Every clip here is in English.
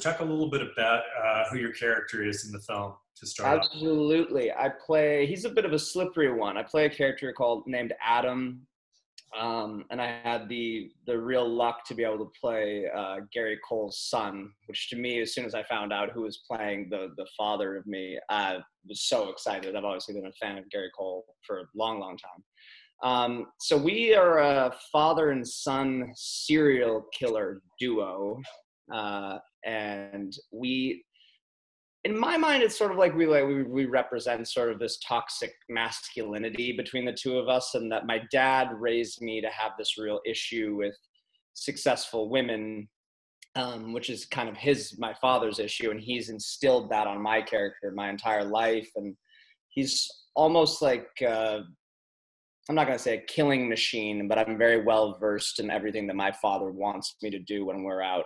talk a little bit about uh, who your character is in the film to start. Absolutely, I play. He's a bit of a slippery one. I play a character called named Adam, um, and I had the the real luck to be able to play uh, Gary Cole's son, which to me, as soon as I found out who was playing the the father of me, I was so excited. I've obviously been a fan of Gary Cole for a long, long time. Um, so we are a father and son serial killer duo, uh, and we in my mind, it's sort of like we like we, we represent sort of this toxic masculinity between the two of us, and that my dad raised me to have this real issue with successful women, um, which is kind of his my father's issue, and he's instilled that on my character my entire life, and he's almost like uh, I'm not going to say a killing machine, but I'm very well versed in everything that my father wants me to do when we're out,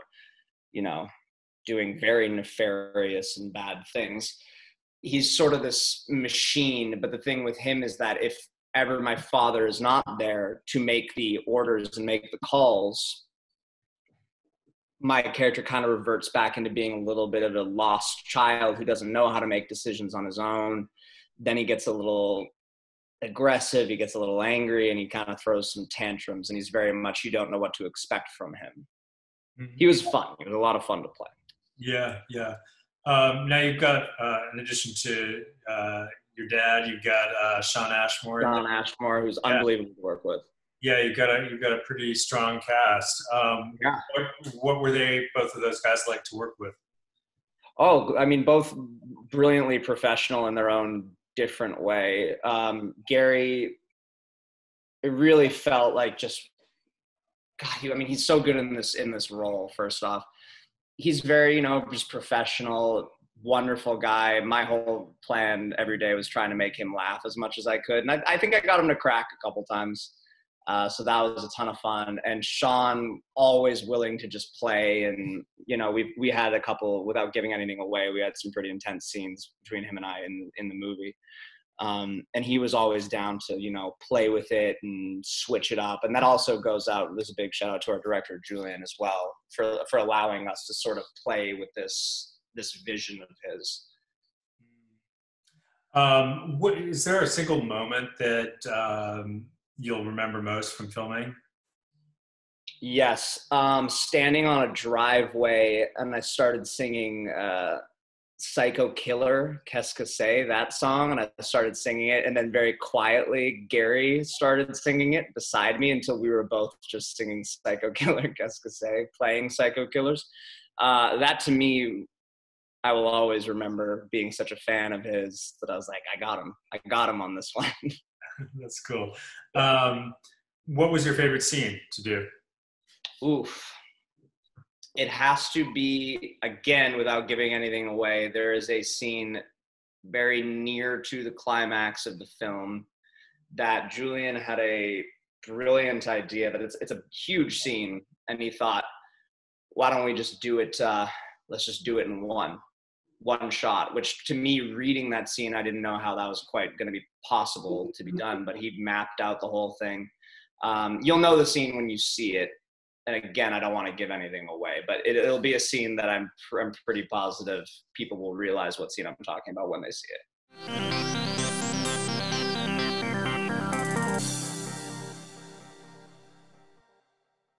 you know, doing very nefarious and bad things. He's sort of this machine, but the thing with him is that if ever my father is not there to make the orders and make the calls, my character kind of reverts back into being a little bit of a lost child who doesn't know how to make decisions on his own. Then he gets a little aggressive, he gets a little angry, and he kind of throws some tantrums. And he's very much, you don't know what to expect from him. Mm-hmm. He was fun. It was a lot of fun to play. Yeah, yeah. Um, now you've got, uh, in addition to uh, your dad, you've got uh, Shawn Ashmore. Shawn Ashmore, who's yeah. unbelievable to work with. Yeah, you've got a you've got a pretty strong cast. Um, yeah. What, what were they both of those guys like to work with? Oh, I mean, both brilliantly professional in their own different way. Um, Gary, it really felt like just God. I mean, he's so good in this in this role. First off, he's very, you know, just professional, wonderful guy. My whole plan every day was trying to make him laugh as much as I could. And I, I think I got him to crack a couple times. Uh, so that was a ton of fun. And shawn always willing to just play. And, you know, we, we had a couple, without giving anything away, we had some pretty intense scenes between him and I in, in the movie. Um, and he was always down to you know play with it and switch it up. And that also goes out there's a big shout out to our director julian as well for for allowing us to sort of play with this this vision of his. Um, what, is there a single moment that um, you'll remember most from filming? Yes um, standing on a driveway and i started singing uh, Psycho Killer, que c'est, that song, and I started singing it. And then very quietly, Gary started singing it beside me until we were both just singing Psycho Killer, que c'est, playing Psycho Killers. Uh, that to me, I will always remember being such a fan of his that I was like, I got him. I got him on this one. That's cool. Um, what was your favorite scene to do? Oof it has to be again without giving anything away there is a scene very near to the climax of the film that julian had a brilliant idea that it's, it's a huge scene and he thought why don't we just do it uh, let's just do it in one one shot which to me reading that scene i didn't know how that was quite going to be possible to be done but he mapped out the whole thing. Um, you'll know the scene when you see it and again, I don't want to give anything away, but it, will be a scene that I'm, I'm pretty positive people will realize what scene I'm talking about when they see it.